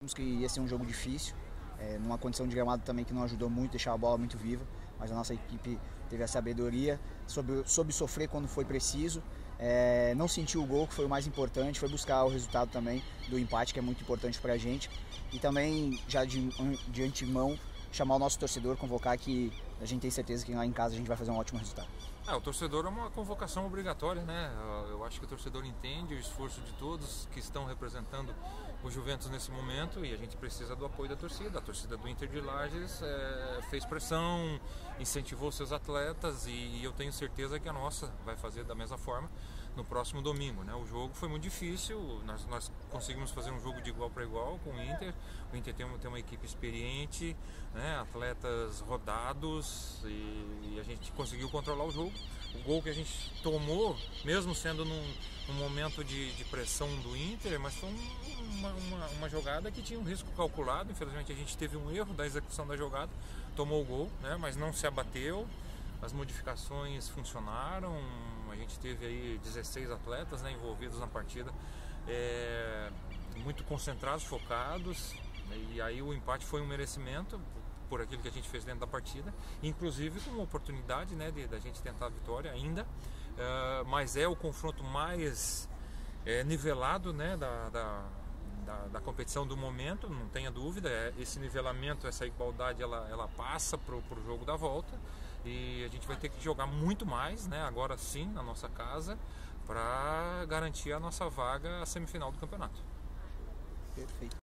Sabemos que ia ser um jogo difícil, é, numa condição de gramado também que não ajudou muito, deixar a bola muito viva, mas a nossa equipe teve a sabedoria, soube, soube sofrer quando foi preciso, é, não sentiu o gol, que foi o mais importante, foi buscar o resultado também do empate, que é muito importante para a gente, e também já de, de antemão chamar o nosso torcedor, convocar que a gente tem certeza que lá em casa a gente vai fazer um ótimo resultado. É, o torcedor é uma convocação obrigatória, né? Eu acho que o torcedor entende o esforço de todos que estão representando o Juventus nesse momento e a gente precisa do apoio da torcida. A torcida do Inter de Lages é, fez pressão, incentivou seus atletas e eu tenho certeza que a nossa vai fazer da mesma forma no próximo domingo. Né? O jogo foi muito difícil, nós, nós conseguimos fazer um jogo de igual para igual com o Inter. O Inter tem uma, tem uma equipe experiente, né? atletas rodados e, e, a gente conseguiu controlar o jogo. O gol que a gente tomou, mesmo sendo num, num momento de, de, pressão do Inter, mas foi uma, uma, uma, jogada que tinha um risco calculado. Infelizmente a gente teve um erro da execução da jogada, tomou o gol, né? mas não se abateu. As modificações funcionaram, a gente teve aí 16 atletas né, envolvidos na partida, é, muito concentrados, focados, e aí o empate foi um merecimento por aquilo que a gente fez dentro da partida, inclusive com uma oportunidade né, de, da gente tentar a vitória ainda, é, mas é o confronto mais é, nivelado né, da, da, da, da, competição do momento, não tenha dúvida, é, esse nivelamento, essa igualdade, ela, ela passa para o jogo da volta, e a gente vai ter que jogar muito mais, né, agora sim, na nossa casa, para garantir a nossa vaga à semifinal do campeonato. Perfeito.